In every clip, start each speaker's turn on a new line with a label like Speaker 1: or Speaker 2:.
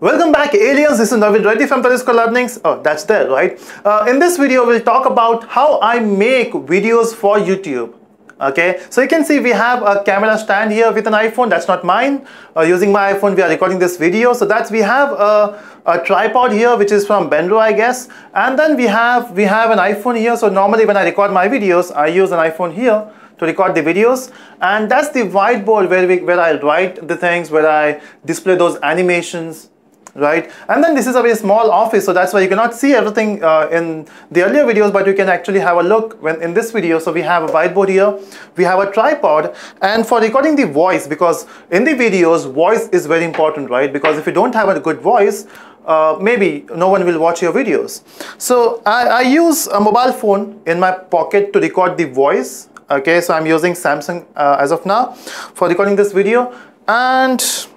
Speaker 1: Welcome back aliens, this is Navin Reddy from Telusko Learnings. Oh, that's there, right? Uh, in this video, we'll talk about how I make videos for YouTube. Okay, so you can see we have a camera stand here with an iPhone, that's not mine. Uh, using my iPhone, we are recording this video. So that's, we have a, a tripod here, which is from Benro, I guess. And then we have, we have an iPhone here. So normally when I record my videos, I use an iPhone here to record the videos and that's the whiteboard where, we, where I write the things, where I display those animations, right? And then this is a very small office, so that's why you cannot see everything uh, in the earlier videos, but you can actually have a look when in this video. So we have a whiteboard here, we have a tripod, and for recording the voice, because in the videos, voice is very important, right? Because if you don't have a good voice, uh, maybe no one will watch your videos. So I, I use a mobile phone in my pocket to record the voice okay so i'm using samsung uh, as of now for recording this video and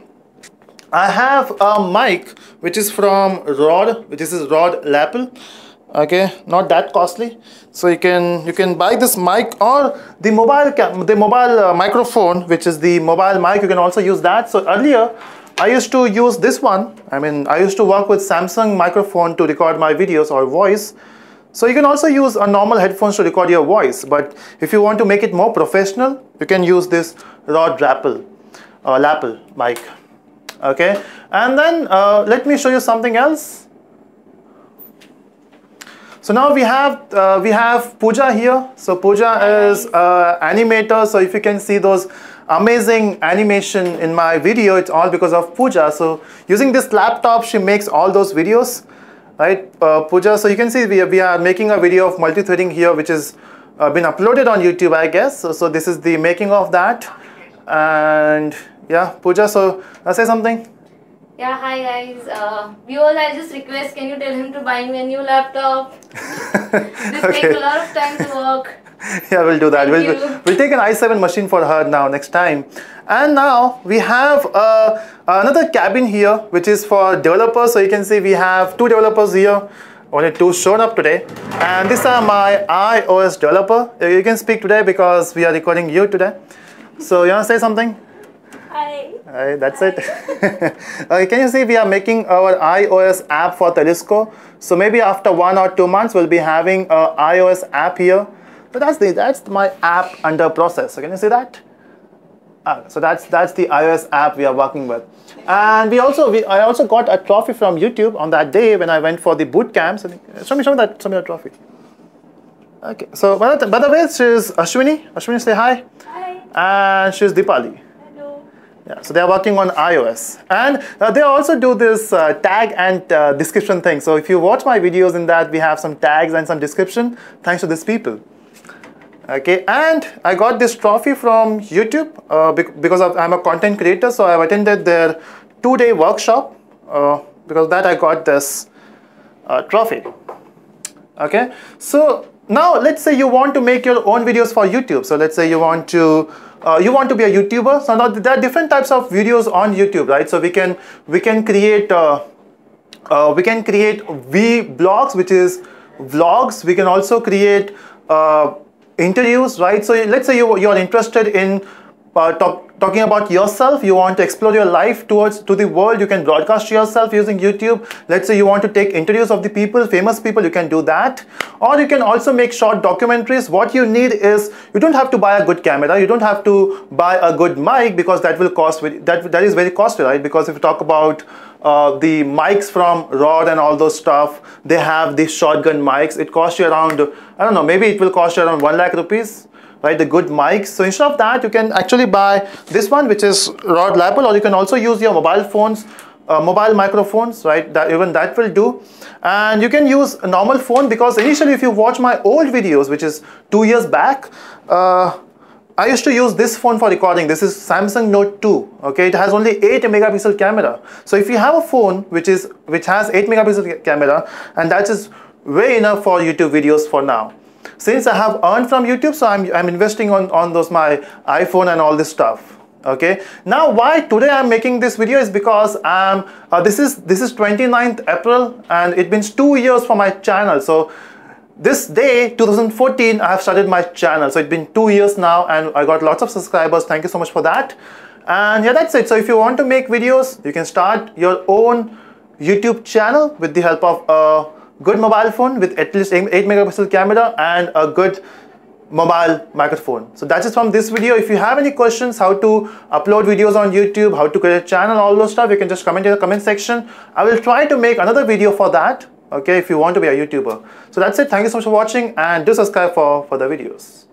Speaker 1: i have a mic which is from Rode, which is Rode lapel okay not that costly so you can you can buy this mic or the mobile the mobile uh, microphone which is the mobile mic you can also use that so earlier I used to use this one. I mean, I used to work with Samsung microphone to record my videos or voice. So you can also use a normal headphones to record your voice, but if you want to make it more professional, you can use this Rode Lapel, uh, lapel mic. Okay, and then uh, let me show you something else. So now we have uh, we have Pooja here. So Pooja is uh, animator. So if you can see those amazing animation in my video, it's all because of Pooja. So using this laptop, she makes all those videos right? Uh, Pooja, so you can see we are, we are making a video of multi-threading here, which has uh, been uploaded on YouTube, I guess. So, so this is the making of that. And yeah, Pooja, so uh, say something.
Speaker 2: Yeah, hi guys. Uh, viewers, I just request, can you tell him to buy me a new laptop? this
Speaker 1: Okay.
Speaker 2: takes a lot of time to work.
Speaker 1: yeah, we'll do that.
Speaker 2: Thank
Speaker 1: We'll,
Speaker 2: you.
Speaker 1: we'll take an i7 machine for her now next time. And now we have uh, another cabin here, which is for developers. So you can see we have two developers here. Only two shown up today. And these are my iOS developer. You can speak today because we are recording you today. So you want to say something?
Speaker 2: Hi.
Speaker 1: Alright, that's it. okay, can you see we are making our iOS app for Telusko. So maybe after one or two months, we'll be having a iOS app here. So that's the that's my app under process. So can you see that? Ah, so that's that's the iOS app we are working with. And we also we I also got a trophy from YouTube on that day when I went for the boot camp. So show me show me that show me that trophy. Okay, so by the, by the way, she's Ashwini. Ashwini, say hi.
Speaker 2: Hi.
Speaker 1: And she's Deepali. Yeah, so they are working on iOS, and uh, they also do this uh, tag and uh, description thing. So if you watch my videos in that, we have some tags and some description thanks to these people. Okay, and I got this trophy from YouTube uh, bec- because I'm a content creator, so I've attended their two-day workshop. Uh, because that, I got this uh, trophy. Okay, so now let's say you want to make your own videos for YouTube. So let's say you want to uh, you want to be a YouTuber. So now there are different types of videos on YouTube, right? So we can we can create uh, uh, we can create V blogs, which is vlogs. We can also create uh, interviews, right? So let's say you you are interested in uh, talk, talking about yourself. You want to explore your life towards to the world. You can broadcast yourself using YouTube. Let's say you want to take interviews of the people, famous people. You can do that, or you can also make short documentaries. What you need is you don't have to buy a good camera. You don't have to buy a good mic because that will cost that that is very costly, right? Because if you talk about uh, the mics from Rode and all those stuff, they have these shotgun mics. It costs you around, I don't know, maybe it will cost you around 1 lakh rupees, right? The good mics. So instead of that, you can actually buy this one, which is Rode Lapel, or you can also use your mobile phones, uh, mobile microphones, right? That even that will do. And you can use a normal phone because initially, if you watch my old videos, which is two years back, uh, I used to use this phone for recording. This is Samsung Note 2. Okay, it has only 8 megapixel camera. So if you have a phone which is which has 8 megapixel camera, and that is way enough for YouTube videos for now. Since I have earned from YouTube, so I'm, I'm investing on, on those my iPhone and all this stuff. Okay. Now, why today I'm making this video is because um, uh, this is this is 29th April, and it means two years for my channel. So this day 2014 i have started my channel so it's been two years now and i got lots of subscribers thank you so much for that and yeah that's it so if you want to make videos you can start your own YouTube channel with the help of a good mobile phone with at least 8 megapixel camera and a good mobile microphone. So that's it from this video. If you have any questions how to upload videos on YouTube, how to create a channel, all those stuff, you can just comment in the comment section. I will try to make another video for that, okay, if you want to be a YouTuber. So that's it. Thank you so much for watching and do subscribe for further videos.